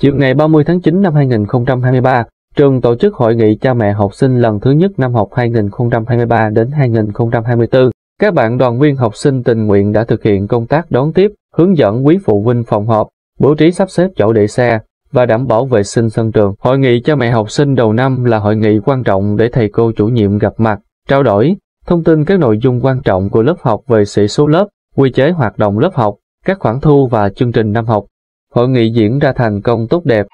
Chiều ngày 30 tháng 9 năm 2023, trường tổ chức hội nghị cha mẹ học sinh lần thứ nhất năm học 2023 đến 2024. Các bạn đoàn viên học sinh tình nguyện đã thực hiện công tác đón tiếp, hướng dẫn quý phụ huynh phòng họp, bố trí sắp xếp chỗ để xe và đảm bảo vệ sinh sân trường. Hội nghị cha mẹ học sinh đầu năm là hội nghị quan trọng để thầy cô chủ nhiệm gặp mặt, trao đổi, thông tin các nội dung quan trọng của lớp học về sĩ số lớp, quy chế hoạt động lớp học, các khoản thu và chương trình năm học. Hội nghị diễn ra thành công tốt đẹp.